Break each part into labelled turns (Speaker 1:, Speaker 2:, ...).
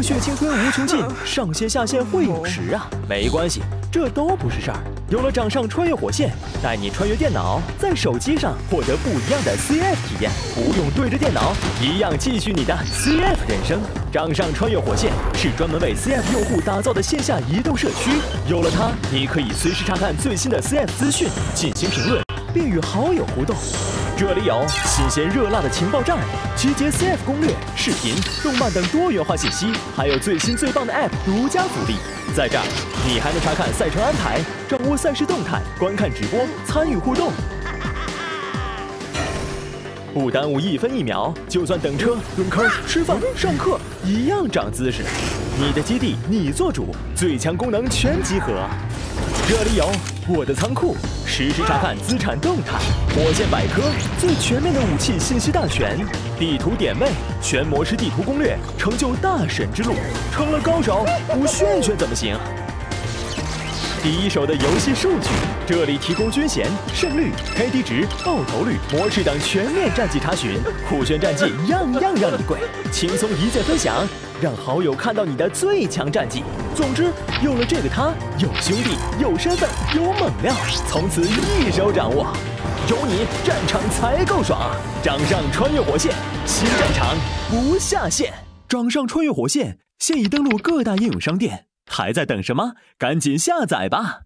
Speaker 1: 热血青春无穷尽，上线下线会有时啊。没关系，这都不是事儿。有了掌上穿越火线，带你穿越电脑，在手机上获得不一样的 CF 体验，不用对着电脑，一样继续你的 CF 人生。掌上穿越火线是专门为 CF 用户打造的线下移动社区，有了它，你可以随时查看最新的 CF 资讯，进行评论，并与好友互动。这里有新鲜热辣的情报站，集结 CF 攻略、视频、动漫等多元化信息，还有最新最棒的 App 独家福利。在这儿，你还能查看赛程安排，掌握赛事动态，观看直播，参与互动，不耽误一分一秒。就算等车、蹲坑、吃饭、上课，一样长姿势。你的基地你做主，最强功能全集合。这里有我的仓库，实时查看资产动态；火箭百科，最全面的武器信息大全；地图点位，全模式地图攻略，成就大神之路。成了高手，不炫炫怎么行？第一手的游戏数据，这里提供军衔、胜率、KD 值、爆头率、模式等全面战绩查询，酷炫战绩样样让你跪，轻松一键分享。让好友看到你的最强战绩。总之，有了这个他，有兄弟，有身份，有猛料，从此一手掌握。有你，战场才够爽！掌上穿越火线，新战场不下线。掌上穿越火线现已登陆各大应用商店，还在等什么？赶紧下载吧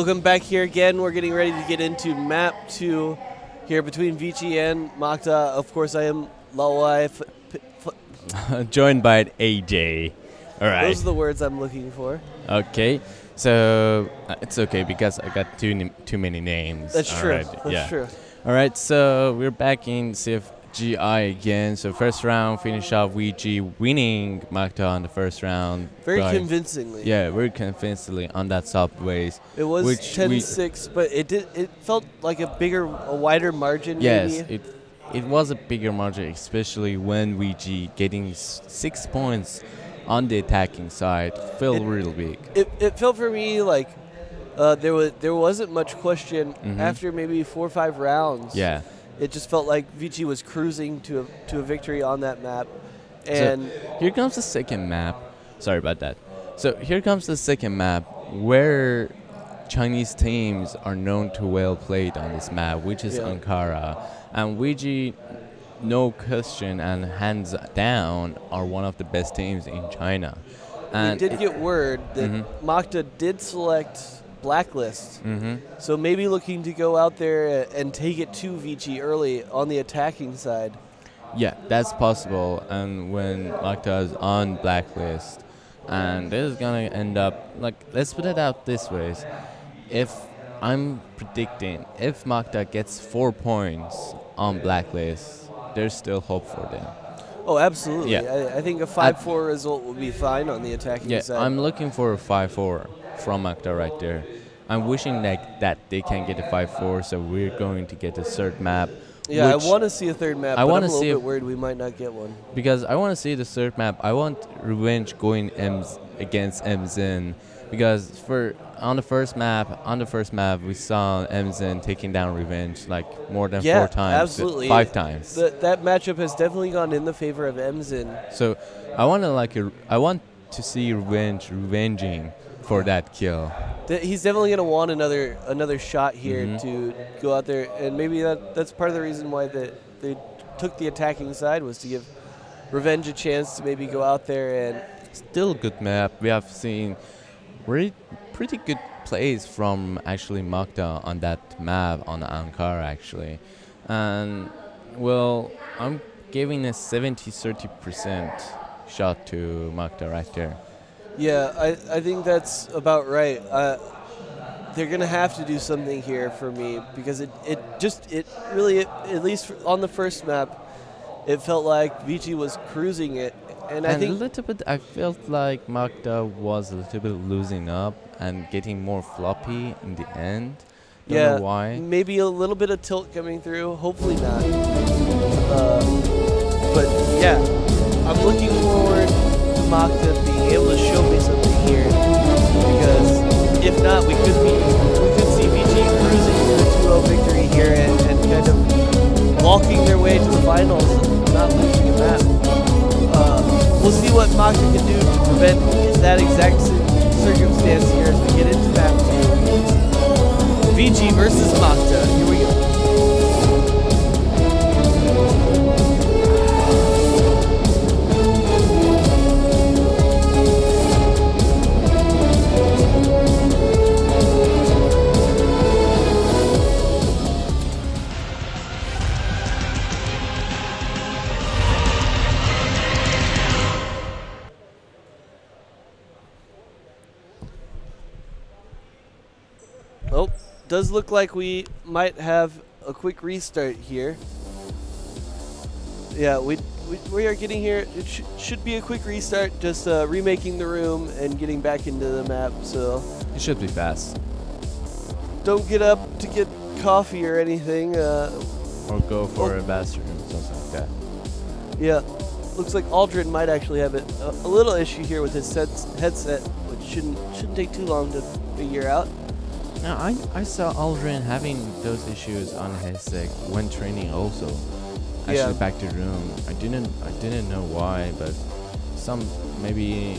Speaker 2: ！Welcome back here again. We're getting ready to get into map two here between Vici and Macta. Of course, I am Lawai.
Speaker 3: Joined by AJ. All right.
Speaker 2: Those are the words I'm looking for.
Speaker 3: Okay. So uh, it's okay because I got too too many names.
Speaker 2: That's
Speaker 3: All
Speaker 2: true.
Speaker 3: right,
Speaker 2: That's
Speaker 3: yeah.
Speaker 2: true.
Speaker 3: All right. So we're back in CF GI again. So first round finish off VG winning Macta on the first round.
Speaker 2: Very
Speaker 3: by-
Speaker 2: convincingly.
Speaker 3: Yeah, very convincingly on that subways.
Speaker 2: It was
Speaker 3: which
Speaker 2: 10-6, but it did. It felt like a bigger, a wider margin.
Speaker 3: Yes,
Speaker 2: maybe.
Speaker 3: it it was a bigger margin, especially when VG getting s- six points on the attacking side felt
Speaker 2: It-
Speaker 3: real big.
Speaker 2: it, it felt for me like uh, there was there wasn't much question
Speaker 3: Mhm.
Speaker 2: after maybe four or five rounds.
Speaker 3: Yeah.
Speaker 2: It just felt like Vici was cruising to a, to a victory on that map,
Speaker 3: So
Speaker 2: and
Speaker 3: here comes the second map. Sorry about that. So here comes the second map where Chinese teams are known to well played on this map, which is
Speaker 2: Yeah.
Speaker 3: Ankara. And VG, no question and hands down, are one of the best teams in China.
Speaker 2: we did get word that
Speaker 3: Mhm.
Speaker 2: Macta did select Blacklist.
Speaker 3: hmm
Speaker 2: So maybe looking to go out there and take it to Vici early on the attacking side.
Speaker 3: Yeah, that's possible. And when Macta is on blacklist, and this is gonna end up like let's put it out this way: if I'm predicting if Macta gets four points on blacklist, there's still hope for them.
Speaker 2: Oh, absolutely.
Speaker 3: Yeah.
Speaker 2: I, I think a 5-4 result will be fine on the attacking
Speaker 3: Yeah,
Speaker 2: side.
Speaker 3: I'm looking for a five-four from Macta right there. I'm wishing that that they can get a five-four, so we're going to get a third map
Speaker 2: Yeah, I want to see a third map.
Speaker 3: I
Speaker 2: but
Speaker 3: wanna
Speaker 2: I'm a little
Speaker 3: see a-
Speaker 2: bit worried we might not get one.
Speaker 3: because I want to see the third map. I want Revenge going M's against MZN because for on the first map, on the first map, we saw MZN taking down Revenge like more than
Speaker 2: Yeah,
Speaker 3: four times,
Speaker 2: absolutely.
Speaker 3: five times.
Speaker 2: The, that matchup has definitely gone in the favor of Emzin.
Speaker 3: so I want to like a, I want to see Revenge revenging for that kill.
Speaker 2: He's definitely going to want another another shot here
Speaker 3: Mhm.
Speaker 2: to go out there, and maybe that that's part of the reason why the, they took the attacking side was to give Revenge a chance to maybe go out there and
Speaker 3: Still good map. We have seen really pretty good plays from actually Macta on that map on Ankara actually. And well, I'm giving a 70 30% shot to Macta right there.
Speaker 2: Yeah, I, I think that's about right. Uh, they're gonna have to do something here for me because it, it just it really at least on the first map, it felt like Vici was cruising it, and, I
Speaker 3: think a little bit, I felt like Macta was a little bit losing up and getting more floppy in the end. Don't
Speaker 2: yeah,
Speaker 3: know why.
Speaker 2: maybe a little bit of tilt coming through. Hopefully not. Uh, but yeah, I'm looking forward to Macta here because if not, we could be we could see VG cruising to a 2-0 victory here and, and kind of walking their way to the finals, not losing a map. Uh, we'll see what Macta can do to prevent that exact circumstance here as we get into map two. VG versus Macta. Does look like we might have a quick restart here. Yeah, we we, we are getting here. It sh- should be a quick restart, just uh, remaking the room and getting back into the map. So
Speaker 3: It should be fast.
Speaker 2: don't get up to get coffee or anything. Uh,
Speaker 3: Or go for
Speaker 2: Oh.
Speaker 3: a bathroom, something like that.
Speaker 2: yeah, looks like Aldrin might actually have a, a little issue here with his headset, which shouldn't shouldn't take too long to figure out.
Speaker 3: Now, I, I saw Aldrin having those issues on his uh, when training also. Actually,
Speaker 2: Yeah.
Speaker 3: back to room. I didn't I didn't know why, but some maybe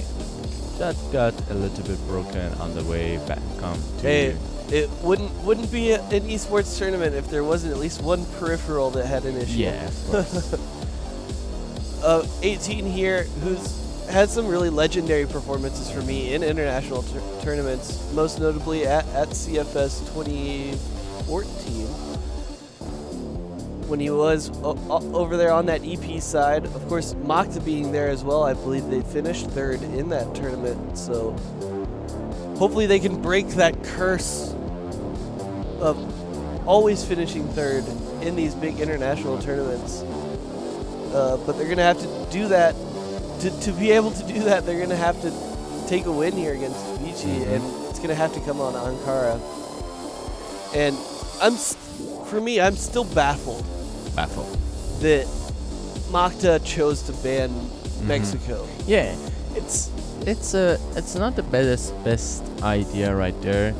Speaker 3: that got a little bit broken on the way back come to.
Speaker 2: Hey, it wouldn't wouldn't be a, an esports tournament if there wasn't at least one peripheral that had an issue.
Speaker 3: yeah, of course.
Speaker 2: uh, 18 here, who's had some really legendary performances for me in international tournaments, most notably at, at CFS 2014 when he was over there on that EP side. Of course, Macta being there as well, I believe they finished third in that tournament. So hopefully they can break that curse of always finishing third in these big international tournaments. Uh, but they're going to have to do that. To, to be able to do that, they're going to have to take a win here against Vici, mm-hmm. and it's going to have to come on Ankara. And I'm, for me, I'm still baffled
Speaker 3: Baffled.
Speaker 2: that Macta chose to ban mm-hmm. Mexico.
Speaker 3: Yeah, it's it's a it's not the best best idea right there,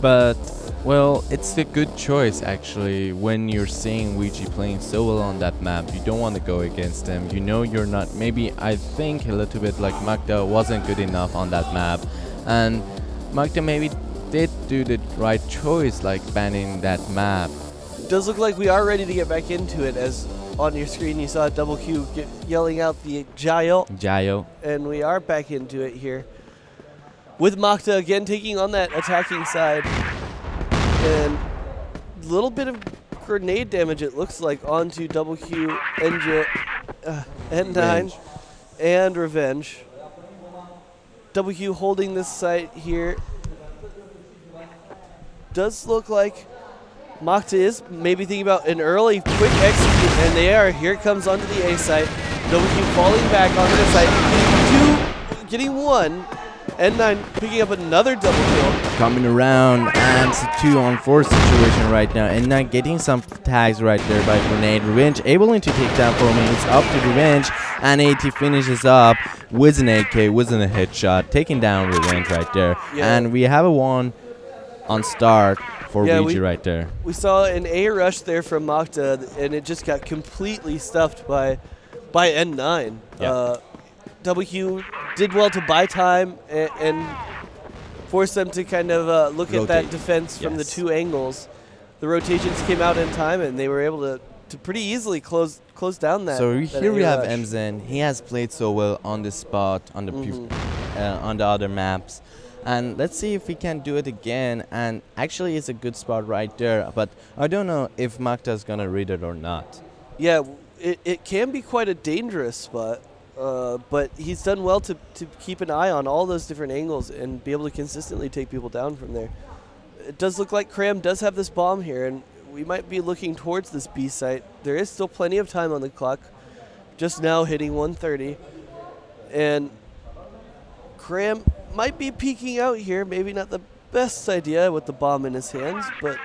Speaker 3: but well, it's a good choice actually. When you're seeing Ouija playing so well on that map, you don't want to go against them. You know you're not. Maybe I think a little bit like Macta wasn't good enough on that map, and Macta maybe did do the right choice, like banning that map.
Speaker 2: does look like we are ready to get back into it as on your screen you saw double q yelling out the jail
Speaker 3: Jayo.
Speaker 2: and we are back into it here with Macta again taking on that attacking side and a little bit of grenade damage it looks like onto double q and uh, N9
Speaker 3: Revenge.
Speaker 2: and revenge WQ holding this site here does look like Macta is maybe thinking about an early quick execute, and they are. Here it comes onto the A site. WQ falling back onto the site, getting two, getting one, N9 picking up another double kill.
Speaker 3: Coming around, and it's a two on four situation right now. And not getting some tags right there by Grenade. Revenge able to take down for me. minutes up to Revenge, and AT finishes up with an AK, with a headshot, taking down Revenge right there.
Speaker 2: Yeah.
Speaker 3: And we have a one on start for
Speaker 2: Yeah,
Speaker 3: VG
Speaker 2: we-
Speaker 3: right there.
Speaker 2: We saw an A rush there from Macta, and it just got completely stuffed by by N9.
Speaker 3: Yeah.
Speaker 2: Uh, WQ did well to buy time and, and force them to kind of uh, look at that
Speaker 3: Rotate.
Speaker 2: defense from the two angles. The rotations came out in time, and they were able to, to pretty easily close close down that.
Speaker 3: So
Speaker 2: that
Speaker 3: here we have. Emzen. He has played so well on the spot, on the pu-
Speaker 2: Mhm.
Speaker 3: uh, on the other maps. And let's see if we can do it again. And actually, it's a good spot right there. But I don't know if Macta's gonna read it or not.
Speaker 2: Yeah, it, it can be quite a dangerous spot, uh, but he's done well to, to keep an eye on all those different angles and be able to consistently take people down from there. It does look like Cram does have this bomb here, and we might be looking towards this B site. There is still plenty of time on the clock, just now hitting 130, and Cram might be peeking out here. Maybe not the best idea with the bomb in his hands, but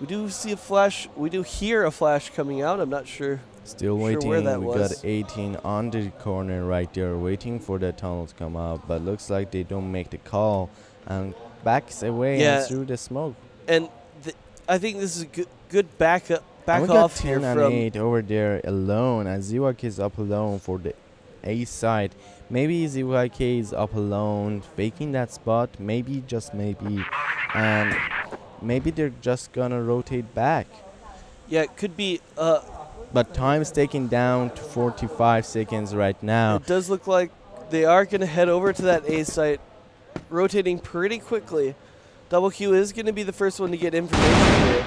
Speaker 2: we do see a flash. We do hear a flash coming out. I'm not sure.
Speaker 3: Still
Speaker 2: Sure
Speaker 3: waiting.
Speaker 2: that
Speaker 3: we
Speaker 2: was.
Speaker 3: got 18 on the corner right there, waiting for the tunnel to come up. But looks like they don't make the call and backs away
Speaker 2: Yeah.
Speaker 3: through the smoke.
Speaker 2: And th- I think this is a good, good back up,
Speaker 3: And
Speaker 2: back
Speaker 3: got
Speaker 2: off
Speaker 3: 10
Speaker 2: here
Speaker 3: and
Speaker 2: from.
Speaker 3: 8 over there alone, and ZYK is up alone for the A side. Maybe ZYK is up alone, faking that spot. Maybe, just maybe, and maybe they're just gonna rotate back.
Speaker 2: Yeah, it could be. Uh,
Speaker 3: But time's taking down to 45 seconds right now.
Speaker 2: It does look like they are going to head over to that A site, rotating pretty quickly. Double Q is going to be the first one to get information here.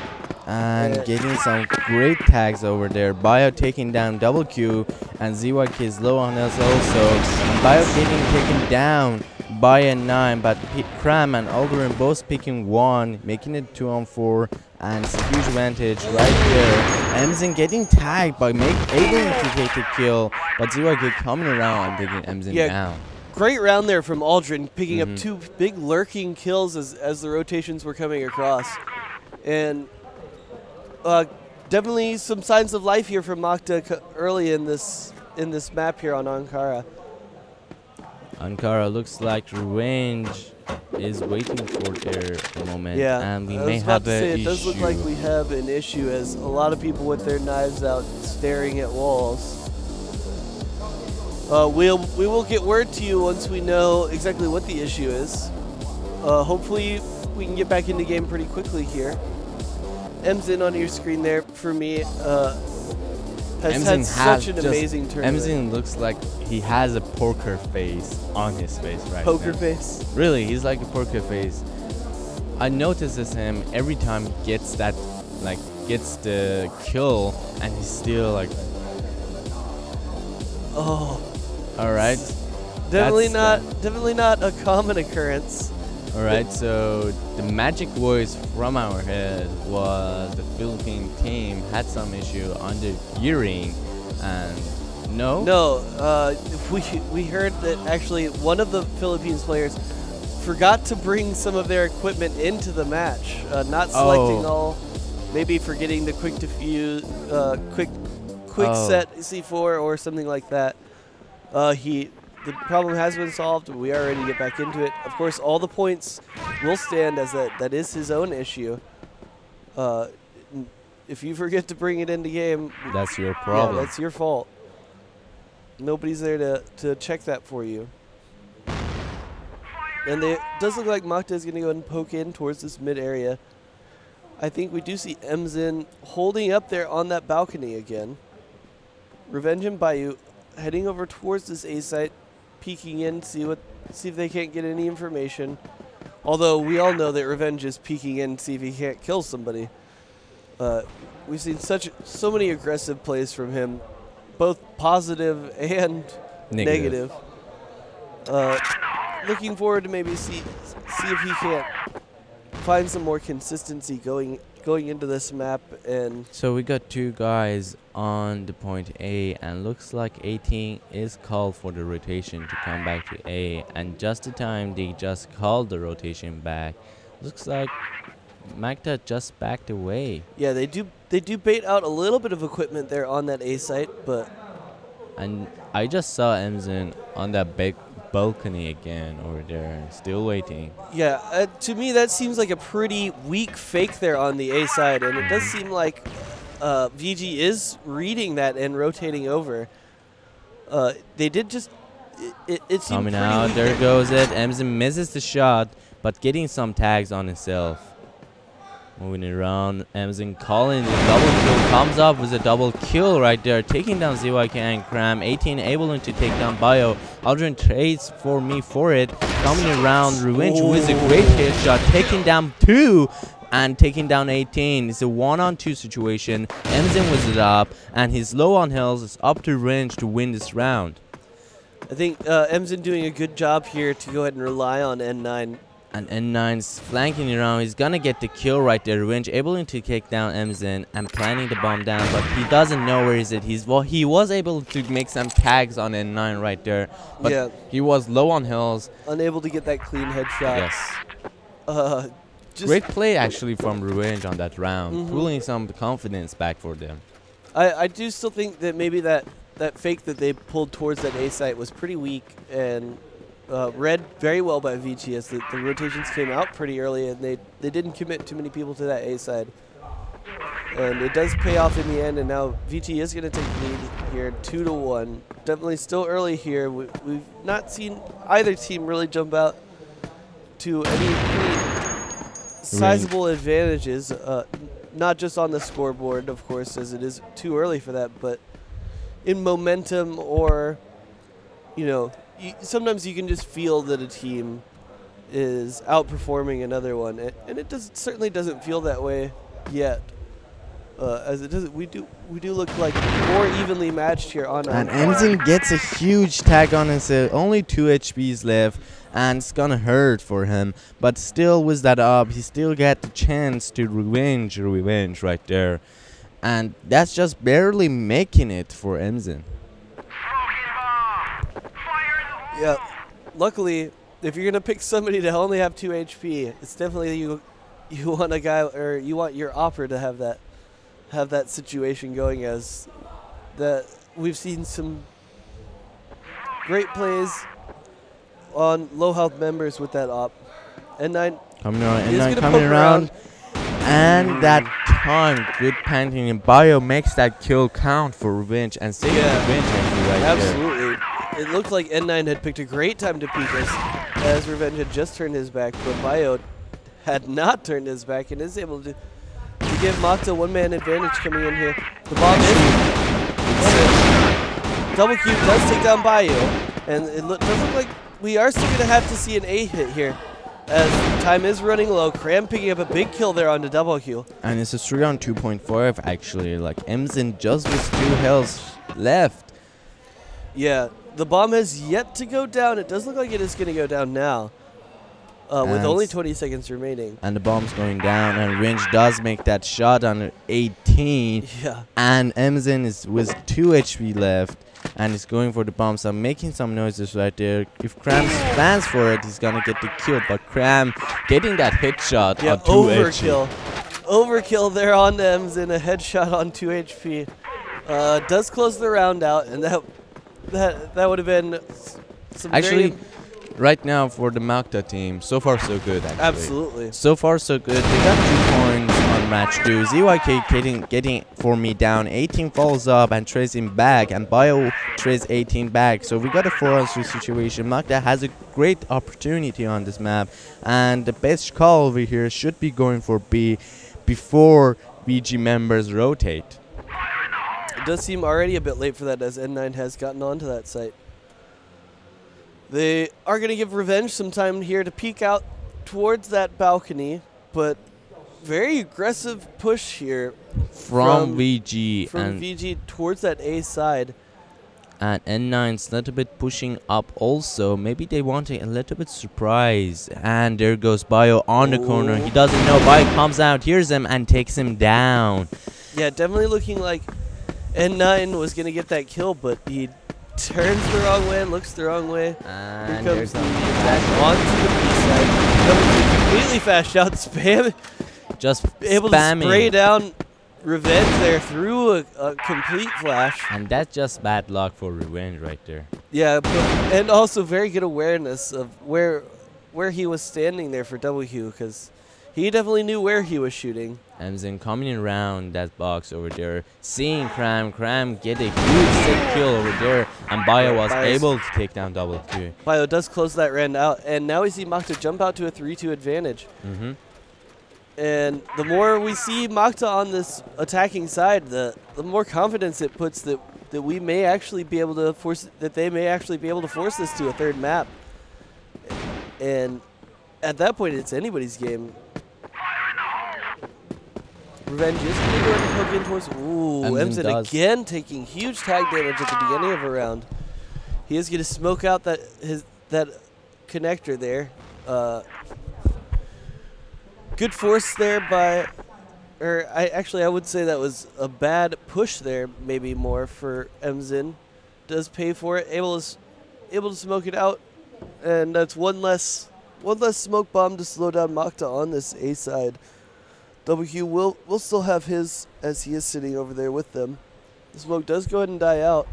Speaker 3: and
Speaker 2: Yeah.
Speaker 3: getting some great tags over there. Bio taking down double Q, and ZYK is low on us also. And Bio getting taken down by a nine, but P- Cram and Aldrin both picking one, making it two on four, and it's a huge advantage right there. Emzen getting tagged by make able to take the kill, but ZYK coming around and taking Emzen
Speaker 2: Yeah.
Speaker 3: down.
Speaker 2: Great round there from Aldrin, picking
Speaker 3: Mhm.
Speaker 2: up two big lurking kills as, as the rotations were coming across. And uh, definitely some signs of life here from Macta early in this in this map here on Ankara.
Speaker 3: Ankara looks like revenge is waiting for their moment,
Speaker 2: Yeah,
Speaker 3: and we
Speaker 2: I
Speaker 3: may have
Speaker 2: to
Speaker 3: a
Speaker 2: say it
Speaker 3: issue.
Speaker 2: does look like we have an issue as a lot of people with their knives out staring at walls. Uh, we'll we will get word to you once we know exactly what the issue is. Uh, hopefully we can get back into the game pretty quickly here. M's in on your screen there for me. Uh, has
Speaker 3: Emzin
Speaker 2: had
Speaker 3: has
Speaker 2: such an
Speaker 3: just-
Speaker 2: amazing tournament.
Speaker 3: Emzin looks like he has a poker face on his face right
Speaker 2: Poker
Speaker 3: now.
Speaker 2: face.
Speaker 3: Really, he's like a poker face. I notices him every time he gets that, like, gets the kill, and he's still like,
Speaker 2: Oh,
Speaker 3: all right,
Speaker 2: definitely
Speaker 3: That's
Speaker 2: not definitely not a common occurrence.
Speaker 3: All right. So the magic voice from our head was the Philippine team had some issue on the gearing, and no,
Speaker 2: No, uh, we we heard that actually one of the Philippines players forgot to bring some of their equipment into the match, uh, not selecting
Speaker 3: Oh.
Speaker 2: all, maybe forgetting the quick diffuse, uh, quick quick
Speaker 3: Oh.
Speaker 2: set C4 or something like that. Uh, he the problem has been solved. We are ready to get back into it. Of course, all the points will stand as that that is his own issue. Uh, if you forget to bring it into game,
Speaker 3: that's your
Speaker 2: yeah,
Speaker 3: problem.
Speaker 2: that's your fault. Nobody's there to, to check that for you. And they, it does look like Makta is going to go and poke in towards this mid area. I think we do see Emzin holding up there on that balcony again. Revenge and Bayou heading over towards this A site, peeking in, see what, see if they can't get any information. Although we all know that Revenge is peeking in, see if he can't kill somebody. Uh, we've seen such so many aggressive plays from him, both positive and negative. Uh, looking forward to maybe see see if he can't find some more consistency going going into this map, and
Speaker 3: So we got two guys on the point A, and looks like 18 is called for the rotation to come back to A, and just the time they just called the rotation back, looks like Macta just backed away,
Speaker 2: yeah, they do they do bait out a little bit of equipment there on that A site, but
Speaker 3: and I just saw Emzen on that big balcony again over there, still waiting.
Speaker 2: yeah, uh, to me that seems like a pretty weak fake there on the A side, and it does seem like uh, VG is reading that and rotating over. Uh, they did just it, it,
Speaker 3: Coming out, there goes it. Emzen misses the shot, but getting some tags on himself. Moving it around, calling the double kill, comes up with a double kill right there, taking down ZYK and Cram. 18 able to take down Bio. Aldrin trades for me for it. Coming around, Revenge with a great headshot, taking down two and taking down 18. It's a one on two situation. Emzen was it up, and he's low on health. It's up to Revenge to win this round.
Speaker 2: I think uh, doing a good job here to go ahead and rely on N9.
Speaker 3: And N9's flanking around. He's gonna get the kill right there. Revenge able to take down Emzen and planning the bomb down, but he doesn't know where is it. He's well, he was able to make some tags on N9 right there, but
Speaker 2: Yeah.
Speaker 3: he was low on hills.
Speaker 2: Unable to get that clean headshot.
Speaker 3: Yes,
Speaker 2: Uh, just
Speaker 3: great play actually from Revenge on that round,
Speaker 2: Mhm.
Speaker 3: pulling some confidence back for them.
Speaker 2: I, I do still think that maybe that, that fake that they pulled towards that A site was pretty weak and uh, read very well by VG as the, the rotations came out pretty early and they, they didn't commit too many people to that A side. And it does pay off in the end, and now VG is going to take the lead here, two to one. Definitely still early here. We, we've not seen either team really jump out to any pretty sizable advantages. Uh, not just on the scoreboard, of course, as it is too early for that, but in momentum or, you know, y sometimes you can just feel that a team is outperforming another one, and, and it does certainly doesn't feel that way yet. Uh, as it doesn't, we do we do look like more evenly matched here on.
Speaker 3: And
Speaker 2: our
Speaker 3: gets a huge tag on himself. Only two HPs left, and it's gonna hurt for him. But still, with that up, he still got the chance to revenge, revenge right there, and that's just barely making it for Emzen.
Speaker 2: Yeah. Luckily, if you're gonna pick somebody to only have two HP, it's definitely you. You want a guy, or you want your opera to have that, have that situation going as, that we've seen some great plays on low health members with that op. N9
Speaker 3: Coming around, N9 coming
Speaker 2: poke
Speaker 3: around, and that time, good panting, and Bio makes that kill count for revenge and saving
Speaker 2: Yeah.
Speaker 3: revenge actually right there.
Speaker 2: It looked like N9 had picked a great time to peek us as Revenge had just turned his back, but Bio had not turned his back and is able to, to give Macta one man advantage coming in here. The bomb is. Double Q does take down Bayou, and it look, does look like we are still going to have to see an A hit here. As time is running low, Cram picking up a big kill there on the double Q.
Speaker 3: And it's a 3 on 2.5 actually. Like Emzen just with two health left.
Speaker 2: Yeah, the bomb has yet to go down. It does look like it is going to go down now. Uh, with only 20 seconds remaining.
Speaker 3: And the bomb's going down. And Ringe does make that shot on 18.
Speaker 2: Yeah.
Speaker 3: And Emzen is with 2 HP left. And he's going for the bomb. So I'm making some noises right there. If Cram stands for it, he's gonna get the kill. But Cram getting that headshot
Speaker 2: Yeah,
Speaker 3: on 2
Speaker 2: overkill. Overkill there on Ems and a headshot on 2 HP. Uh, does close the round out, and that that that would have been some
Speaker 3: Actually, right now for the Macta team, so far so good actually.
Speaker 2: absolutely.
Speaker 3: So far, so good. They got two points on match two. ZYK getting, getting for me down. 18 falls up and trays him back, and Bio trays 18 back. So we got a 4 on 3 situation. Macta has a great opportunity on this map, and the best call over here should be going for B before VG members rotate.
Speaker 2: Does seem already a bit late for that as N9 has gotten onto that site. They are going to give Revenge some time here to peek out towards that balcony, but very aggressive push here
Speaker 3: From,
Speaker 2: From-
Speaker 3: VG
Speaker 2: from
Speaker 3: and
Speaker 2: VG towards that A side.
Speaker 3: And N9's a little bit pushing up also. Maybe they want a little bit surprise. And there goes Bio on the corner. He oh. doesn't know. Bio comes out, hears him, and takes him down.
Speaker 2: Yeah, definitely looking like N9 was going to get that kill, but he turns the wrong way and looks the wrong way.
Speaker 3: Ah, and
Speaker 2: Here comes
Speaker 3: there's
Speaker 2: the
Speaker 3: a
Speaker 2: attack onto the B side. Completely fast shot, spam,
Speaker 3: just
Speaker 2: able
Speaker 3: spamming.
Speaker 2: to spray down Revenge there through a, a complete flash.
Speaker 3: And that's just bad luck for Revenge right there.
Speaker 2: Yeah, but, and also very good awareness of where where he was standing there for W because he definitely knew where he was shooting.
Speaker 3: Emzen coming around that box over there, seeing Cram. Cram get a huge sick kill over there, and Bio was
Speaker 2: Bio's-
Speaker 3: able to take down double Q.
Speaker 2: Bio does close that round out, and now we see Macta jump out to a 3-2 advantage.
Speaker 3: Mm-hmm.
Speaker 2: And the more we see Macta on this attacking side, the the more confidence it puts that that we may actually be able to force that they may actually be able to force this to a third map. And at that point, it's anybody's game. Revenge is going to go ahead and poke in towards. Ooh,
Speaker 3: Emzen
Speaker 2: again taking huge tag damage at the beginning of a round. He is going to smoke out that his that connector there. Uh, good force there by, or I actually I would say that was a bad push there, maybe more for Emzen. Does pay for it, able to able to smoke it out, and that's one less one less smoke bomb to slow down Macta on this A side. WQ will will still have his as he is sitting over there with them. The smoke does go ahead and die out.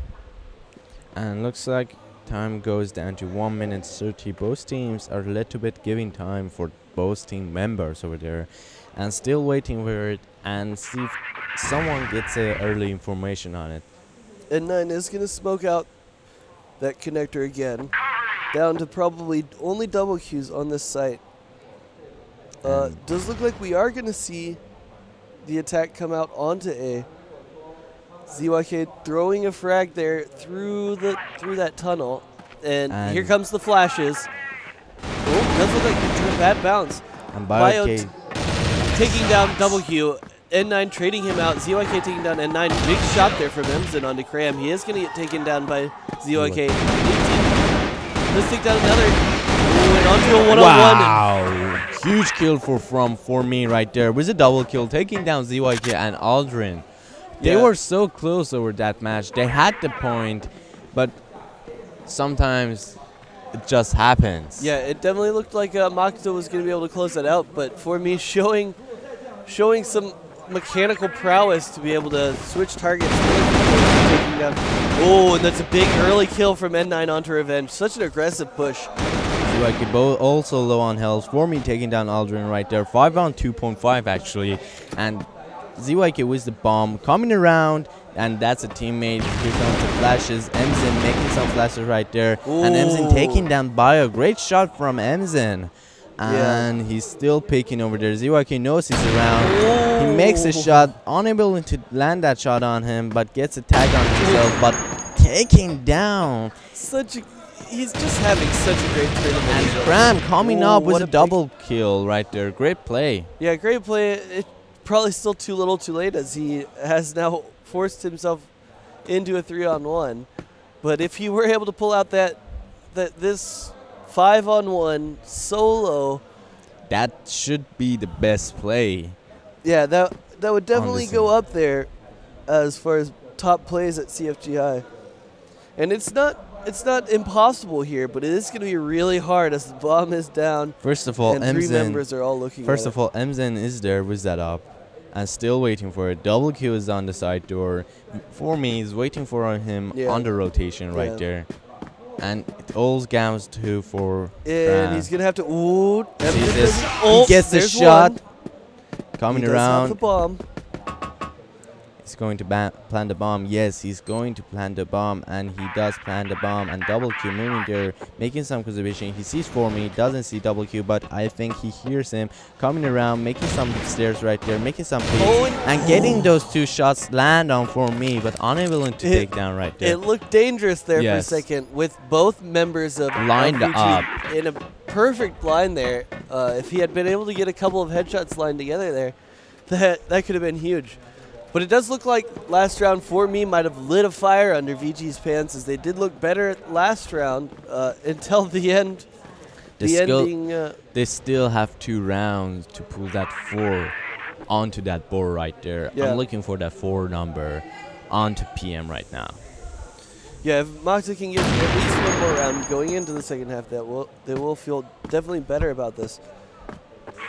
Speaker 3: And looks like time goes down to 1 minute 30. Both teams are a little bit giving time for both team members over there. And still waiting for it and see if someone gets uh, early information on it.
Speaker 2: And nine is gonna smoke out that connector again, down to probably only double Qs on this site. Uh, does look like we are gonna see the attack come out onto A. ZYK throwing a frag there through the through that tunnel, and, here comes the flashes. Oh, does look like a bad bounce.
Speaker 3: And
Speaker 2: Bio
Speaker 3: Bio
Speaker 2: taking down double Q. N9 trading him out. ZYK taking down N9. Big shot there from Emson onto Cram. He is going to get taken down by ZYK. Let's take down another. Onto a one-on-one.
Speaker 3: Wow! Huge kill for from for me right there. Was a double kill, taking down ZYK and Aldrin. They
Speaker 2: Yeah.
Speaker 3: were so close over that match. They had the point, but sometimes it just happens.
Speaker 2: Yeah, it definitely looked like uh, Makta was going to be able to close that out, but for me, showing showing some mechanical prowess to be able to switch targets. Oh, and that's a big early kill from N9 onto Revenge. Such an aggressive push.
Speaker 3: ZYK bo- also low on health. For me taking down Aldrin right there. 5 on 2.5 actually. And ZYK with the bomb coming around. And that's a teammate. Here comes the flashes. Emzen making some flashes right there. And Emzen
Speaker 2: Ooh.
Speaker 3: taking down Bio. Great shot from.
Speaker 2: Yeah.
Speaker 3: And he's still picking over there. ZYK knows he's around. He makes a shot, unable to land that shot on him, but gets a tag on himself. But taking down.
Speaker 2: Such a, he's just having such a great tournament.
Speaker 3: And
Speaker 2: He's-
Speaker 3: Cram coming
Speaker 2: Ooh,
Speaker 3: up with a,
Speaker 2: a big-
Speaker 3: double kill right there. Great play.
Speaker 2: Yeah, great play. It probably still too little, too late, as he has now forced himself into a three-on-one. But if he were able to pull out that that this five-on-one solo,
Speaker 3: That should be the best play.
Speaker 2: yeah, that that would definitely go up there as far as top plays at CFGI. And it's not it's not impossible here, but it is going to be really hard as the bomb is down
Speaker 3: First of all,
Speaker 2: and three members are all looking.
Speaker 3: First of all, Emzen is there with that up and still waiting for it. Double Q is on the side door. For me, he's waiting for him
Speaker 2: Yeah.
Speaker 3: on the rotation right
Speaker 2: Yeah.
Speaker 3: there. And it all counts to for
Speaker 2: and he's going to have to. Ooh,
Speaker 3: See
Speaker 2: Emson
Speaker 3: this?
Speaker 2: oh,
Speaker 3: he gets the shot
Speaker 2: one.
Speaker 3: coming
Speaker 2: he have the
Speaker 3: around.
Speaker 2: bomb.
Speaker 3: He's going to ba- plant the bomb. Yes, he's going to plant the bomb, and he does plant the bomb. And double Q moving there, making some conservation. He sees for me, doesn't see double Q, but I think he hears him coming around, making some stairs right there, making some plays,
Speaker 2: Oh, and-
Speaker 3: getting those two shots land on for me, but unable to
Speaker 2: It-
Speaker 3: take down right there.
Speaker 2: It looked dangerous there
Speaker 3: Yes.
Speaker 2: for a second with both members of
Speaker 3: Lined up.
Speaker 2: in a perfect line there. Uh, if he had been able to get a couple of headshots lined together there, that that could have been huge. But it does look like last round for me might have lit a fire under VG's pants as they did look better last round uh, until the end.
Speaker 3: The
Speaker 2: The,
Speaker 3: skill-
Speaker 2: ending. Uh,
Speaker 3: They still have two rounds to pull that four onto that board right there.
Speaker 2: Yeah.
Speaker 3: I'm looking for that four number onto PM right now.
Speaker 2: yeah, if Moxa can get at least one more round going into the second half, that will they will feel definitely better about this.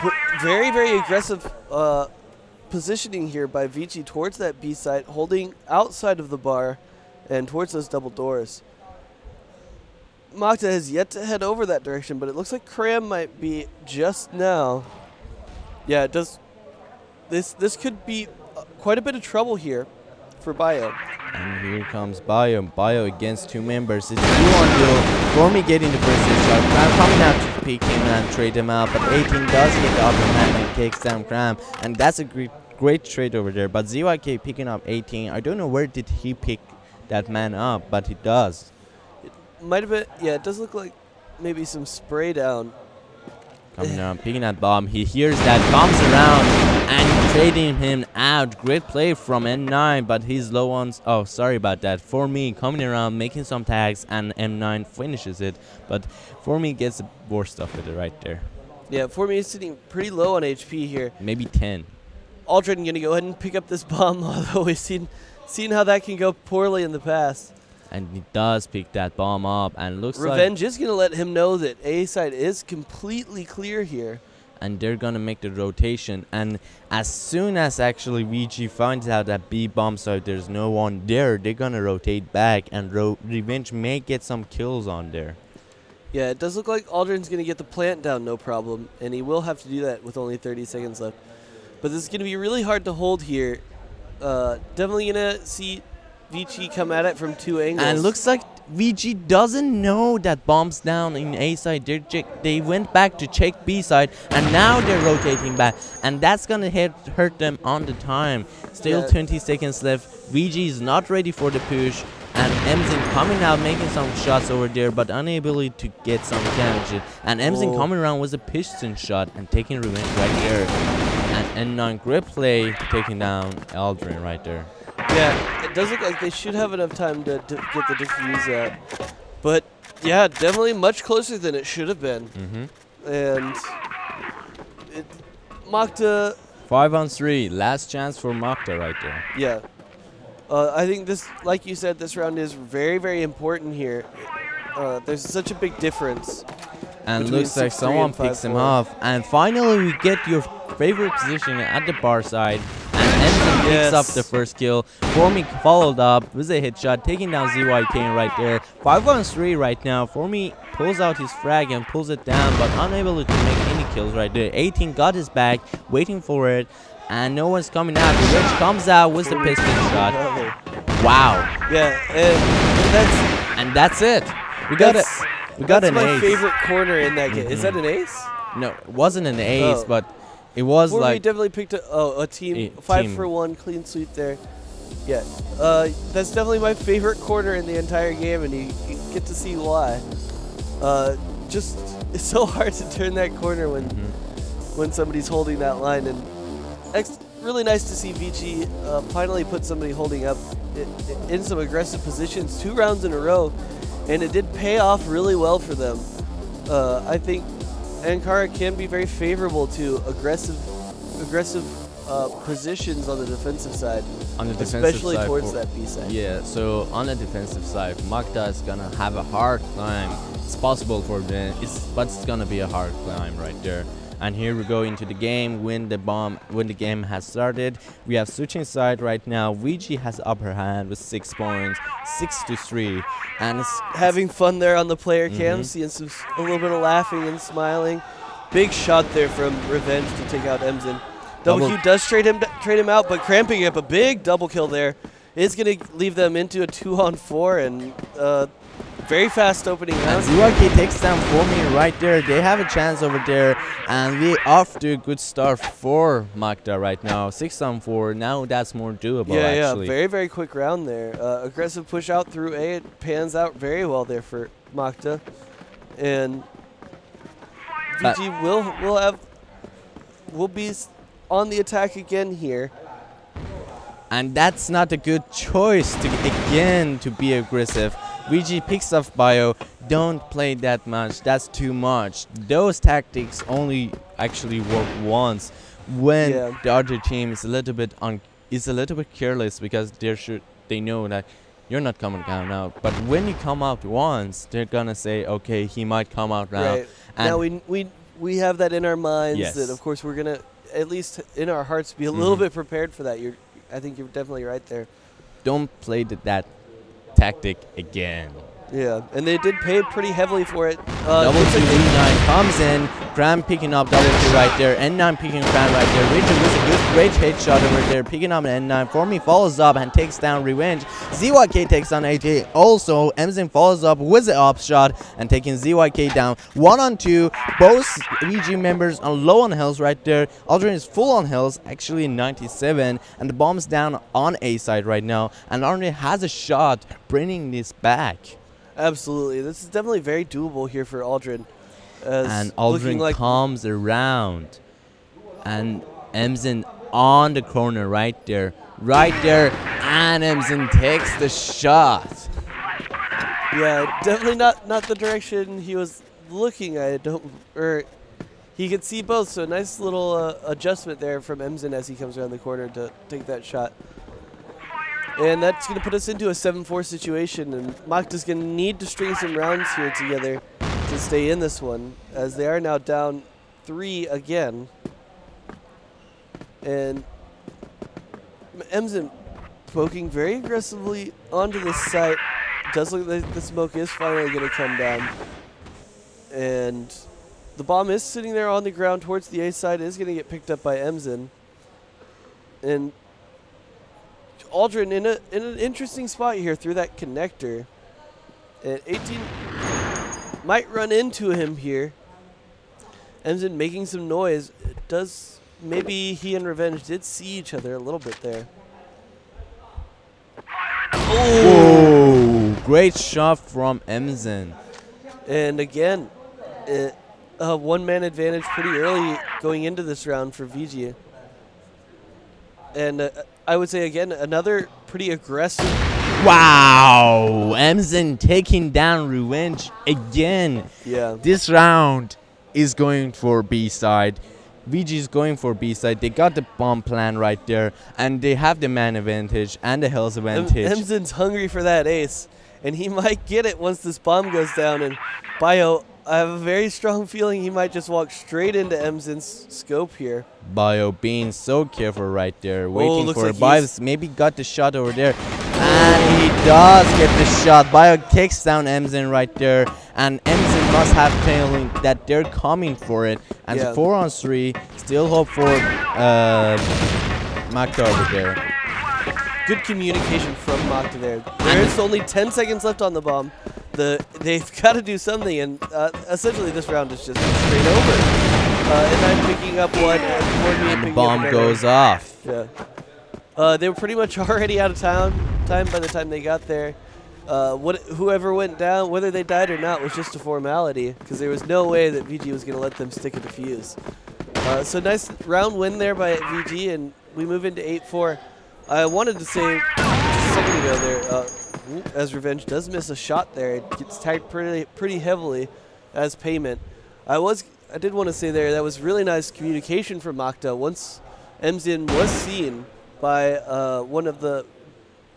Speaker 2: But very very aggressive uh, positioning here by VG towards that B side, holding outside of the bar and towards those double doors. Macta has yet to head over that direction, but it looks like Cram might be just now. Yeah, it does. This this could be uh, quite a bit of trouble here for Bio.
Speaker 3: And here comes Bio. Bio against two members. It's 2 on duel. Formy getting the first shot. Cram coming out to pick him and trade him out. But 18 does get the upper hand and takes down Cram. And that's a great, great trade over there. But ZYK picking up 18. I don't know where did he pick that man up, but he does.
Speaker 2: It Might have been. Yeah, it does look like maybe some spray down.
Speaker 3: Coming around, picking that bomb. He hears that, comes around and trading him out. Great play from N9, but he's low on. Oh, sorry about that. For me, coming around, making some tags, and N9 finishes it. But for me, gets the worst of it right there.
Speaker 2: Yeah, for me, he's sitting pretty low on HP here.
Speaker 3: Maybe 10.
Speaker 2: Aldrin gonna go ahead and pick up this bomb, although we've seen seen how that can go poorly in the past.
Speaker 3: And he does pick that bomb up, and looks like.
Speaker 2: Revenge is gonna let him know that A side is completely clear here.
Speaker 3: and they're gonna make the rotation. And as soon as actually VG finds out that B bomb site there's no one there, they're gonna rotate back and ro- Revenge may get some kills on there.
Speaker 2: Yeah, it does look like Aldrin's gonna get the plant down no problem, and he will have to do that with only 30 seconds left. But this is gonna be really hard to hold here. Uh, definitely gonna see Vici come at it from two angles.
Speaker 3: And looks like VG doesn't know that bombs down in A side. They went back to check B side, and now they're rotating back, and that's gonna hit, hurt them on the time. Still
Speaker 2: Yeah.
Speaker 3: 20 seconds left. VG is not ready for the push, and Emzin coming out making some shots over there, but unable to get some damage. And Emzin coming around with a piston shot and taking revenge right there. And N9 grip play taking down Aldrin right there.
Speaker 2: Yeah, it does look like they should have enough time to, to get the diffuse out. But yeah, definitely much closer than it should have been.
Speaker 3: Mm-hmm.
Speaker 2: And it, Macta,
Speaker 3: Five on three, last chance for Macta right there.
Speaker 2: yeah. Uh, I think this, like you said, this round is very, very important here. Uh, there's such a big difference.
Speaker 3: And looks like someone picks him
Speaker 2: 5-4.
Speaker 3: off. And finally, we get your favorite position at the bar side. And Ensign picks
Speaker 2: Yes.
Speaker 3: up the first kill. Formy followed up with a headshot, taking down ZYK right there. 5 on 3 right now. Formy pulls out his frag and pulls it down, but unable to make any kills right there. 18 got his back, waiting for it. And no one's coming out. Revenge comes out with the piston shot. Wow.
Speaker 2: Yeah, and that's
Speaker 3: And that's it. We got it. We got
Speaker 2: that's
Speaker 3: an
Speaker 2: my
Speaker 3: ace.
Speaker 2: favorite corner in that game. Is that
Speaker 3: Mhm.
Speaker 2: an ace?
Speaker 3: No, it wasn't an ace,
Speaker 2: Oh.
Speaker 3: but it was
Speaker 2: Before we definitely picked a, oh, a team five
Speaker 3: team.
Speaker 2: for one clean sweep there. Yeah, uh, that's definitely my favorite corner in the entire game, and you, you get to see why. Uh, just it's so hard to turn that corner when
Speaker 3: Mhm.
Speaker 2: when somebody's holding that line, and really nice to see Vici uh, finally put somebody holding up in some aggressive positions two rounds in a row, and it did pay off really well for them. Uh, I think Ankara can be very favorable to aggressive, aggressive uh, positions on the defensive side,
Speaker 3: on the defensive
Speaker 2: especially
Speaker 3: side
Speaker 2: towards
Speaker 3: for-
Speaker 2: that B side.
Speaker 3: Yeah, so on the defensive side, Macta is gonna have a hard climb. It's possible for them, it's, but it's gonna be a hard climb right there. And here we go into the game when the bomb when the game has started. We have switching side right now. VG has upper hand with six points, six to three, and it's
Speaker 2: Having fun there on the player cam,
Speaker 3: Mhm.
Speaker 2: seeing some a little bit of laughing and smiling. Big shot there from Revenge to take out Emzin. Double,
Speaker 3: Double-
Speaker 2: Q does trade him trade him out, but cramping up a big double kill there is going to leave them into a two on four and uh, very fast opening round.
Speaker 3: ZYK takes down Formi right there. They have a chance over there. And we off to a good start for Macta right now. 6 on 4. Now that's more doable
Speaker 2: Yeah,
Speaker 3: actually.
Speaker 2: yeah, very, very quick round there. Uh, aggressive push out through A. It pans out very well there for Macta. And
Speaker 3: Uh,
Speaker 2: VG will will have will be on the attack again here.
Speaker 3: and that's not a good choice to again to be aggressive. VG picks off Bio. Don't play that much. That's too much. Those tactics only actually work once when
Speaker 2: Yeah.
Speaker 3: the other team is a little bit on is a little bit careless because they should they know that you're not coming down now. But when you come out once, they're gonna say, okay, he might come out now.
Speaker 2: Right.
Speaker 3: And
Speaker 2: now we we we have that in our minds
Speaker 3: Yes.
Speaker 2: that of course we're gonna at least in our hearts be a little
Speaker 3: Mhm.
Speaker 2: bit prepared for that. You're I think you're definitely right there.
Speaker 3: don't play the, that tactic again.
Speaker 2: Yeah, and they did pay pretty heavily for it. Uh,
Speaker 3: double V9 comes in. Cram picking up double two right there. N9 picking Cram right there. Richard with a good great headshot over there. Picking up an N9. Formy follows up and takes down Revenge. ZYK takes on AJ. Also, Emzin follows up with the up shot and taking ZYK down. One on two. Both VG members are low on health right there. Aldrin is full on health, actually 97. And the bomb's down on A side right now. And Aldrin has a shot bringing this back.
Speaker 2: Absolutely, this is definitely very doable here for Aldrin. As
Speaker 3: and
Speaker 2: looking
Speaker 3: Aldrin
Speaker 2: like
Speaker 3: comes around and Emzen on the corner right there right there and Emzen takes the shot
Speaker 2: Yeah, definitely not not the direction he was looking at. I don't or he could see both. So a nice little uh, adjustment there from Emzen as he comes around the corner to take that shot. And that's going to put us into a 7-4 situation, and Macta's going to need to string some rounds here together to stay in this one, as they are now down three again. And Emzen poking very aggressively onto the site. Does look like the smoke is finally going to come down. And the bomb is sitting there on the ground towards the A side. It is going to get picked up by Emzen. And Aldrin in a in an interesting spot here through that connector. And 18 might run into him here. Emzen making some noise. It does maybe he and Revenge did see each other a little bit there.
Speaker 3: oh great shot from Emzen
Speaker 2: And again, it, a one-man advantage pretty early going into this round for VG. And uh, I would say again another pretty aggressive.
Speaker 3: wow Emzen taking down Revenge again
Speaker 2: Yeah.
Speaker 3: this round is going for B side. VG is going for B side. They got the bomb plan right there, and they have the man advantage and the health advantage.
Speaker 2: Emzen's hungry for that ace, and he might get it once this bomb goes down. And Bio, I have a very strong feeling he might just walk straight into Emzen's scope here.
Speaker 3: Bio being so careful right there, waiting
Speaker 2: Oh,
Speaker 3: for
Speaker 2: like
Speaker 3: a Bio. Maybe got the shot over there, and he does get the shot. Bio takes down Emzen right there, and Emzen must have feeling that they're coming for it. And
Speaker 2: Yeah.
Speaker 3: the four on three, still hope for uh, Macta over there.
Speaker 2: Good communication from Macta there. There's only 10 seconds left on the bomb. The they've got to do something, and uh, essentially this round is just straight over. Uh, and I'm picking up one, and
Speaker 3: the bomb goes off.
Speaker 2: Yeah. Uh, they were pretty much already out of town time by the time they got there. Uh, what, whoever went down, whether they died or not, was just a formality because there was no way that VG was going to let them stick a defuse. Uh, so nice round win there by VG, and we move into 8-4. I wanted to say just a second ago there, uh, as Revenge does miss a shot there, it gets tagged pretty pretty heavily as payment. I was I did want to say there that was really nice communication from Macta once Emzen was seen by uh, one of the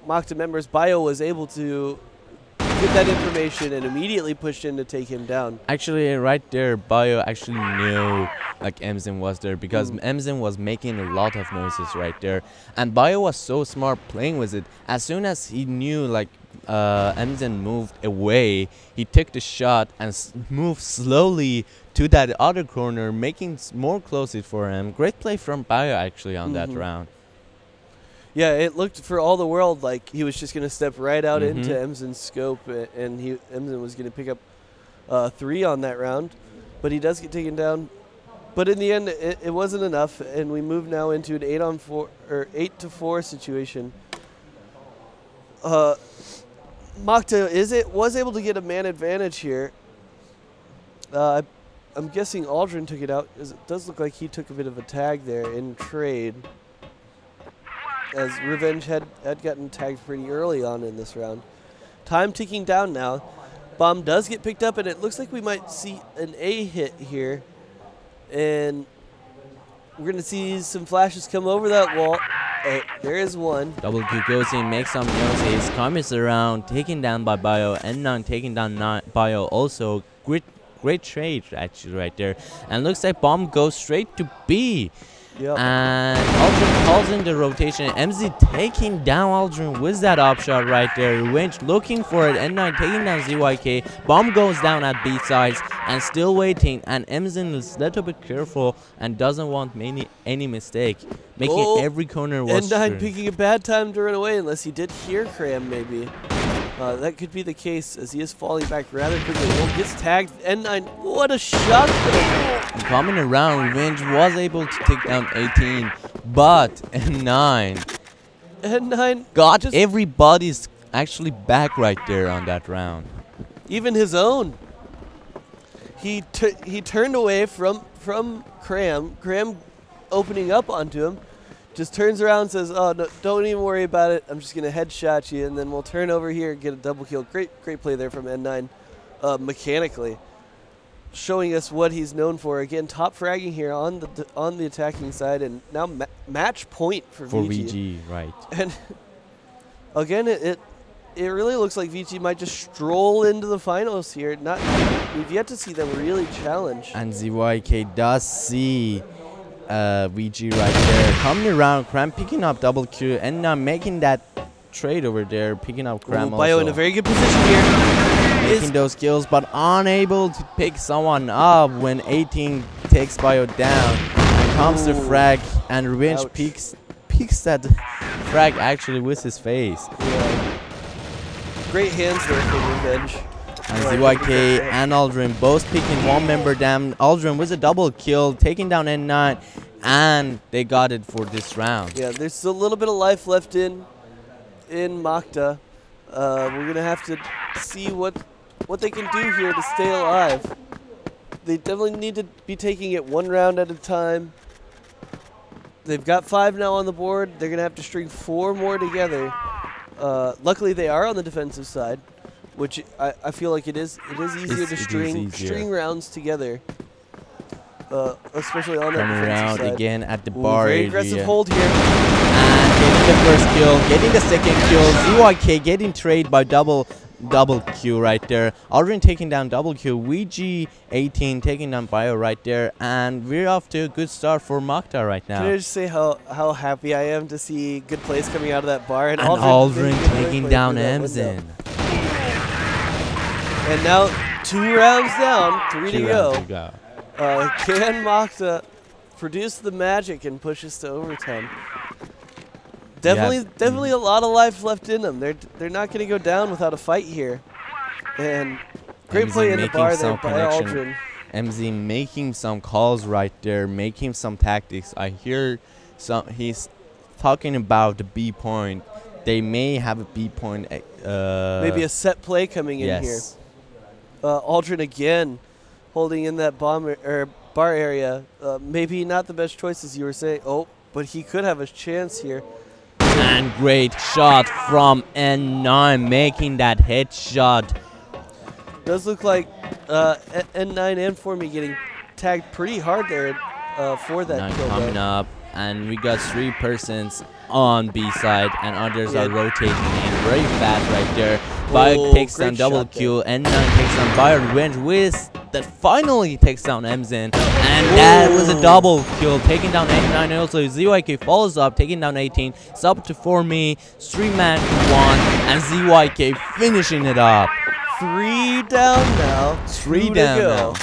Speaker 2: Macta members. Bio was able to get that information and immediately pushed in to take him down.
Speaker 3: Actually, right there, Bio actually knew like Emzen was there because
Speaker 2: Mm.
Speaker 3: Emzen was making a lot of noises right there, and Bio was so smart playing with it. As soon as he knew like uh, Emzen moved away, he took the shot and s- moved slowly to that other corner, making more closely for him. Great play from Bio actually on that
Speaker 2: Mhm.
Speaker 3: round.
Speaker 2: Yeah, it looked for all the world like he was just going to step right out into
Speaker 3: Mhm.
Speaker 2: Emzen's scope, and he Emzen was going to pick up uh, three on that round, but he does get taken down. But in the end, it, it wasn't enough, and we move now into an eight on four or eight to four situation. Uh, Macta is it was able to get a man advantage here. Uh, I- I'm guessing Aldrin took it out, it does look like he took a bit of a tag there in trade. As Revenge had, had gotten tagged pretty early on in this round. Time ticking down now. Bomb does get picked up, and it looks like we might see an A hit here. And we're going to see some flashes come over that wall. Oh, there is one.
Speaker 3: Double Q goes in, makes some noises, comes around, taken down by Bio, and now taken down Bio also. Great, great trade actually right there. And looks like Bomb goes straight to B.
Speaker 2: Yep.
Speaker 3: And Aldrin calls in the rotation. MZ taking down Aldrin with that up shot right there. Revenge looking for it. N9 taking down ZYK. Bomb goes down at B sides and still waiting. And MZ is a little bit careful and doesn't want many any mistake. Making
Speaker 2: Oh,
Speaker 3: every corner was
Speaker 2: N9
Speaker 3: true.
Speaker 2: picking a bad time to run away unless he did hear Cram maybe. Uh, that could be the case as he is falling back rather quickly. Oh, gets tagged. N9, what a shot!
Speaker 3: And coming around, Revenge was able to take down 18, but N9
Speaker 2: N9
Speaker 3: got
Speaker 2: just
Speaker 3: everybody's actually back right there on that round.
Speaker 2: even his own. He he turned away from from Cram. Cram opening up onto him. Just turns around and says, "Oh, no, don't even worry about it. I'm just gonna headshot you, and then we'll turn over here and get a double kill." Great, great play there from N9, uh, mechanically, showing us what he's known for. Again, top fragging here on the on the attacking side, and now ma- match point for,
Speaker 3: For
Speaker 2: VG.
Speaker 3: VG, right.
Speaker 2: And again, it, it it really looks like VG might just stroll into the finals here. Not we've yet to see them really challenge.
Speaker 3: And ZYK does see uh, VG right there. Coming around, Cram picking up double Q and now making that trade over there, picking up Cram
Speaker 2: Ooh, Bio
Speaker 3: also.
Speaker 2: in a very good position here.
Speaker 3: making those kills, but unable to pick someone up when 18 takes Bio down. Comes the frag, and Revenge
Speaker 2: Ouch.
Speaker 3: peeks peeks that frag actually with his face.
Speaker 2: Yeah. Great hands there for Revenge.
Speaker 3: And ZYK and Aldrin both picking one member down. Aldrin with a double kill, taking down N9, and they got it for this round.
Speaker 2: Yeah, there's a little bit of life left in in Macta. Uh, we're gonna have to see what what they can do here to stay alive. They definitely need to be taking it one round at a time. They've got five now on the board. They're gonna have to string four more together. Uh, luckily, they are on the defensive side, which I, I feel like it is it is easier
Speaker 3: It's-
Speaker 2: to string
Speaker 3: easier.
Speaker 2: string rounds together, uh, especially on that
Speaker 3: Coming
Speaker 2: defensive
Speaker 3: around
Speaker 2: side.
Speaker 3: again at the
Speaker 2: Ooh,
Speaker 3: bar
Speaker 2: very aggressive hold here.
Speaker 3: And getting the first kill, getting the second kill. ZYK getting trade by double double Q right there. Aldrin taking down double Q. VG 18 taking down Bio right there. And we're off to a good start for Macta right now.
Speaker 2: Can I just say how, how happy I am to see good plays coming out of that bar and,
Speaker 3: and
Speaker 2: Aldrin,
Speaker 3: Aldrin taking down
Speaker 2: that window. And now two rounds down, three to
Speaker 3: Two
Speaker 2: go.
Speaker 3: to go.
Speaker 2: Uh, can Macta produce the magic and push us to overtime? Definitely, definitely a lot of life left in them. They're they're not going to go down without a fight here. And great
Speaker 3: Emzen
Speaker 2: play in the
Speaker 3: making
Speaker 2: bar there
Speaker 3: some
Speaker 2: by
Speaker 3: connection.
Speaker 2: Aldrin.
Speaker 3: MZ making some calls right there, making some tactics. I hear some he's talking about the B point. They may have a B point. Uh,
Speaker 2: Maybe a set play coming in here. Uh, Aldrin again holding in that bomb er, bar area. Uh, maybe not the best choice as you were saying. Oh, but he could have a chance here.
Speaker 3: And great shot from N9, making that headshot.
Speaker 2: Does look like uh, N- N9 and Formy getting tagged pretty hard there uh, for that
Speaker 3: Nine
Speaker 2: kill.
Speaker 3: coming
Speaker 2: though.
Speaker 3: up, and we got three persons on B side, and others are rotating in very fast right there. Bio
Speaker 2: Oh,
Speaker 3: takes down double
Speaker 2: shot.
Speaker 3: Q, N9 takes down Bio Revenge with that finally takes down Emzen, and that was a double kill, taking down N9 also. ZYK follows up, taking down 18. It's up to 4 me, 3 man to 1, and ZYK finishing it up.
Speaker 2: Three down now.
Speaker 3: Three down
Speaker 2: to go.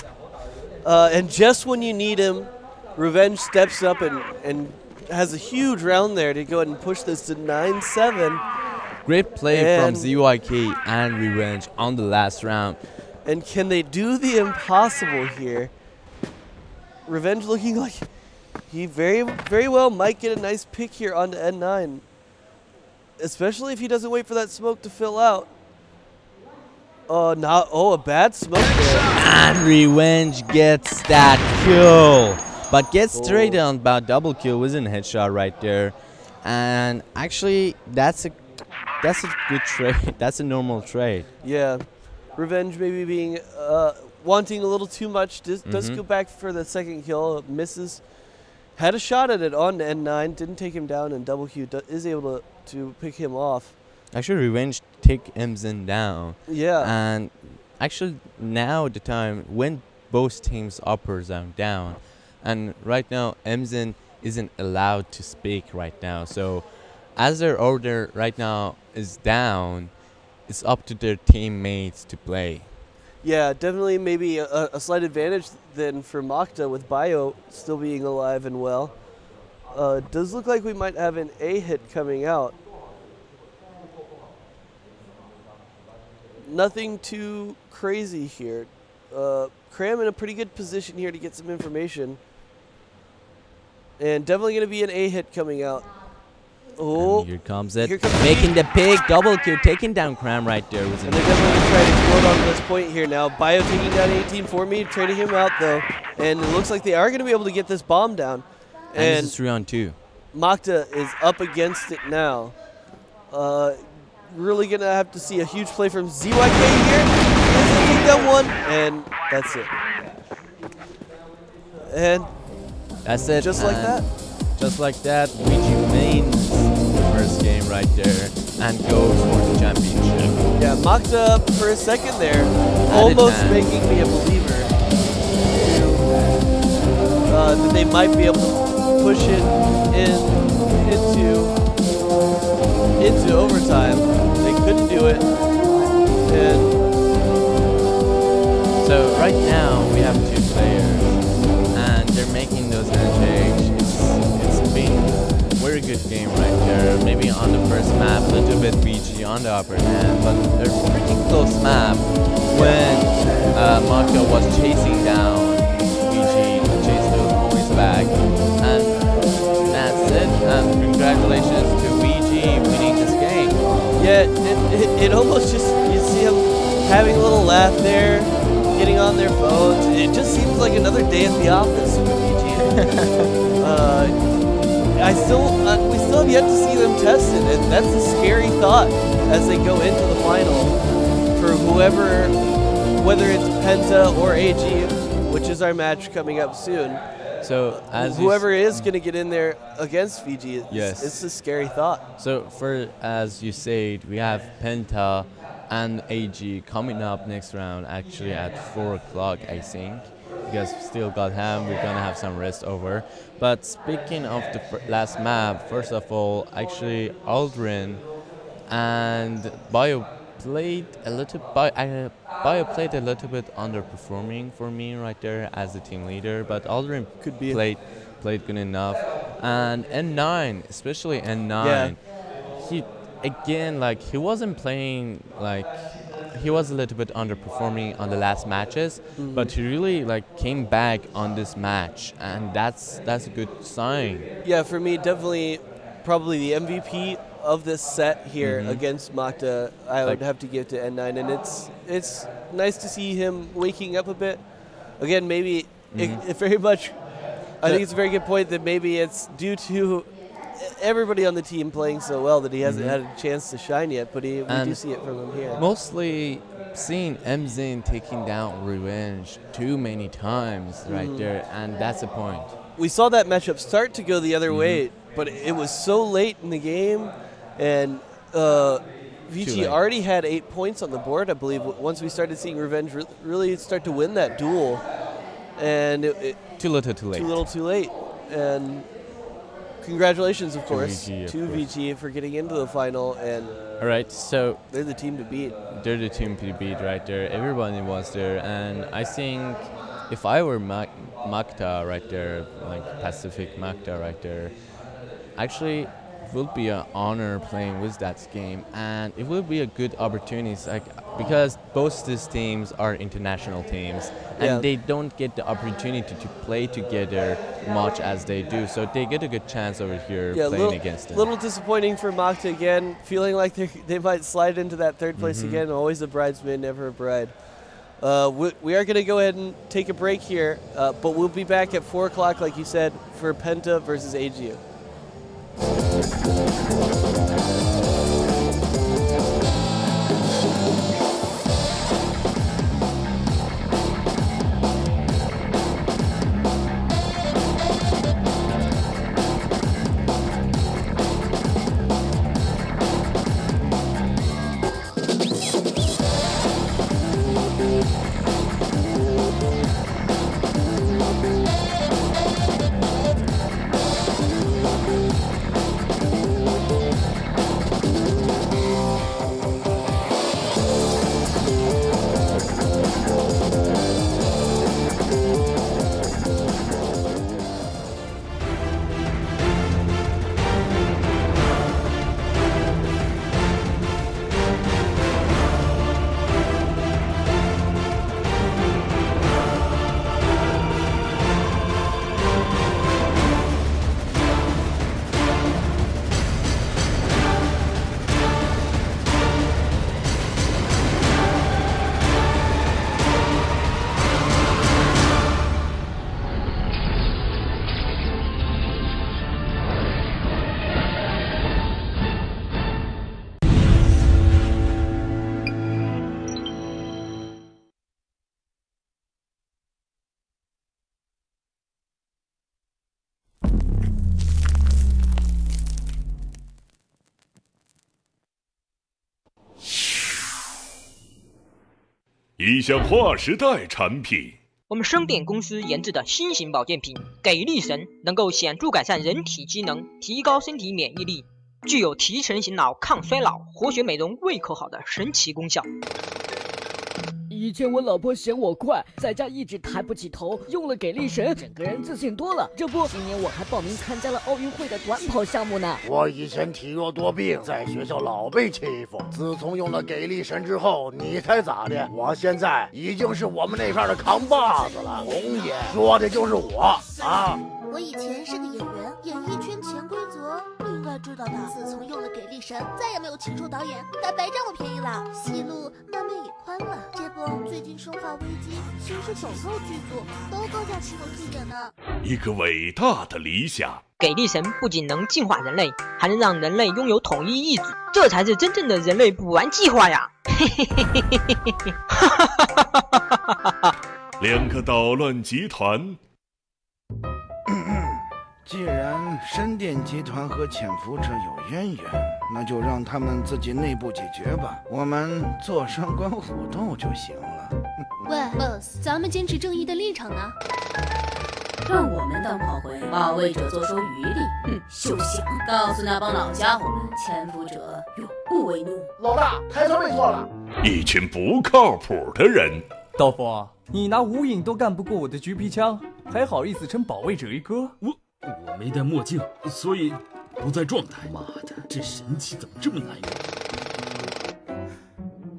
Speaker 2: Uh, and just when you need him, Revenge steps up and, and has a huge round there to go ahead and push this to 9-7.
Speaker 3: Great play
Speaker 2: And-
Speaker 3: from ZYK and Revenge on the last round.
Speaker 2: And can they do the impossible here? Revenge looking like he very very well might get a nice pick here onto N9. Especially if he doesn't wait for that smoke to fill out. Oh, not oh a bad smoke there.
Speaker 3: And Revenge gets that kill. But gets
Speaker 2: Oh.
Speaker 3: straight on about double kill with a headshot right there. and actually that's a that's a good trade. That's a normal trade.
Speaker 2: Yeah, revenge maybe being uh, wanting a little too much. Does, does
Speaker 3: Mhm.
Speaker 2: go back for the second kill, misses. Had a shot at it on N9, didn't take him down, and double Q is able to, to pick him off.
Speaker 3: Actually, revenge take Emzen down,
Speaker 2: Yeah,
Speaker 3: and actually now the time when both teams uppers are down, and right now Emzen isn't allowed to speak right now. So as their order right now is down, it's up to their teammates to play.
Speaker 2: yeah, definitely maybe a, a slight advantage then for Macta with Bio still being alive and well. Uh, does look like we might have an A hit coming out. Nothing too crazy here. Uh, Cram in a pretty good position here to get some information. And definitely going to be an A hit coming out. Oh,
Speaker 3: And here comes it,
Speaker 2: Here comes
Speaker 3: making the big double kill, taking down Cram right there
Speaker 2: And they're definitely going to try to explode on this point here now. Bio taking down 18 for me, trading him out though. And it looks like they are going to be able to get this bomb down.
Speaker 3: and
Speaker 2: And
Speaker 3: this is three on two.
Speaker 2: Macta is up against it now. Uh, really going to have to see a huge play from ZYK here. He's going to take that one, and that's it. And
Speaker 3: That's it.
Speaker 2: just like that.
Speaker 3: Just like that, the first game right there and goes for the championship.
Speaker 2: Yeah, Macta for a second there,
Speaker 3: Added
Speaker 2: almost making me a believer uh, that they might be able to push it in into into overtime. They couldn't do it, and
Speaker 3: So right now we have two players and they're making those handshakes. It's, it's been good game right there. Maybe on the first map, a little bit VG on the upper hand, but a pretty close map when uh, Macta was chasing down VG to chase those points back. And that's it. And congratulations to VG winning this game.
Speaker 2: yeah, it, it, it almost just you see them having a little laugh there, getting on their phones. It just seems like another day at the office for VG. uh, I still, uh, we still have yet to see them tested, and that's a scary thought as they go into the final for whoever, whether it's Penta or AG, which is our match coming up soon.
Speaker 3: So as
Speaker 2: whoever is going to get in there against Fiji, it's,
Speaker 3: Yes.
Speaker 2: it's a scary thought.
Speaker 3: So for as you said, we have Penta and AG coming up next round actually at four o'clock I think. Because still got ham, we're gonna have some rest over. But speaking of the last map, first of all, actually Aldrin and Bio played a little. Bio, uh, Bio played a little bit underperforming for me right there as the team leader, but Aldrin
Speaker 2: Could be.
Speaker 3: played played good enough. And N9, especially N9, he again like he wasn't playing like he was a little bit underperforming on the last matches, but he really like came back on this match, and that's that's a good sign.
Speaker 2: Yeah, for me, definitely, probably the MVP of this set here
Speaker 3: Mhm.
Speaker 2: against Macta. I would have to give to N9, and it's it's nice to see him waking up a bit. Again, maybe it,
Speaker 3: Mhm.
Speaker 2: it very much. I think it's a very good point that maybe it's due to everybody on the team playing so well that he hasn't
Speaker 3: Mhm.
Speaker 2: had a chance to shine yet. But he, we do see it from him here.
Speaker 3: Mostly seeing Emzen taking down Revenge too many times right
Speaker 2: Mhm.
Speaker 3: there, and that's the point.
Speaker 2: we saw that matchup start to go the other
Speaker 3: Mhm.
Speaker 2: way, but it was so late in the game, and uh,
Speaker 3: late.
Speaker 2: already had eight points on the board, I believe. Once we started seeing Revenge re- really start to win that duel, and it, it,
Speaker 3: Too little, too late.
Speaker 2: too little, too late. And congratulations, of course,
Speaker 3: VG, of
Speaker 2: to. VG for getting into the final, and
Speaker 3: All right, so
Speaker 2: they're the team to beat.
Speaker 3: they're the team to beat right there. Everybody was there, and I think if I were Mac- Macta right there, like Pacific Macta right there, actually it would be an honor playing with that game, and it will be a good opportunity, like because both these teams are international teams, and
Speaker 2: Yeah.
Speaker 3: they don't get the opportunity to play together much as they do, so they get a good chance over here
Speaker 2: Yeah,
Speaker 3: playing
Speaker 2: little,
Speaker 3: against them.
Speaker 2: little disappointing for Macta again, feeling like they they might slide into that third place
Speaker 3: Mhm.
Speaker 2: again. Always a bridesmaid, never a bride. Uh, we, we are going to go ahead and take a break here, uh, but we'll be back at 4 o'clock, like you said, for Penta versus AGU. Thank you.
Speaker 4: 一项划时代产品。
Speaker 5: 我们生点公司研制的新型保健品——给力神，能够显著改善人体机能，提高身体免疫力，具有提神醒脑、抗衰老、活血美容、胃口好的神奇功效。
Speaker 6: 以前我老婆嫌我快，在家一直抬不起头，用了给力神，整个人自信多了。这不，今年我还报名参加了奥运会的短跑项目呢。
Speaker 7: 我以前体弱多病，在学校老被欺负。自从用了给力神之后，你猜咋的？我现在已经是我们那片的扛把子了。红爷说的就是我啊！
Speaker 8: 我以前是个演员，演艺圈潜规则你应该知道的。自从用了给力神，再也没有禽兽导演敢白占我便宜了，戏路慢慢也宽了。这不，最近《生化危机》《新尸走肉》剧组都高价请我出演呢。
Speaker 4: 一个伟大的理想。
Speaker 5: 给力神不仅能净化人类，还能让人类拥有统一意志，这才是真正的人类补完计划呀！嘿嘿嘿嘿嘿嘿嘿嘿，哈哈哈哈哈哈哈哈！
Speaker 4: 两个捣乱集团。
Speaker 9: 既然深电集团和潜伏者有渊源，那就让他们自己内部解决吧，我们坐山观虎斗就行了。
Speaker 8: 喂，boss，咱们坚持正义的立场呢？
Speaker 10: 让我们当炮灰，保卫者坐收渔利。哼，休想！告诉那帮老家伙们，潜伏者永不为奴。
Speaker 7: 老大，台词没错了。
Speaker 4: 一群不靠谱的人。
Speaker 11: 刀锋，你拿无影都干不过我的橘皮枪，还好意思称保卫者一哥？
Speaker 12: 我我没戴墨镜，所以不在状态。妈的，这神器怎么这么难用？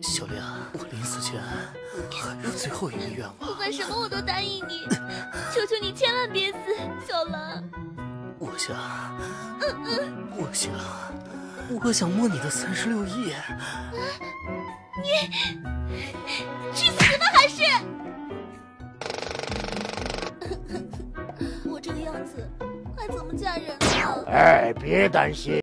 Speaker 13: 小亮，我临死前还有最后一个愿望。
Speaker 8: 不管什么我都答应你，求求你千万别死，小兰。
Speaker 13: 我想，嗯嗯，我想，我想摸你的三十六亿。
Speaker 8: 你去死吧！还是我这个样子嫁人了？
Speaker 7: 哎，别担心，